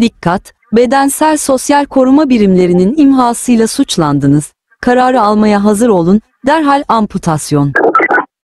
Dikkat! Bedensel sosyal koruma birimlerinin imhasıyla suçlandınız. Kararı almaya hazır olun. Derhal amputasyon.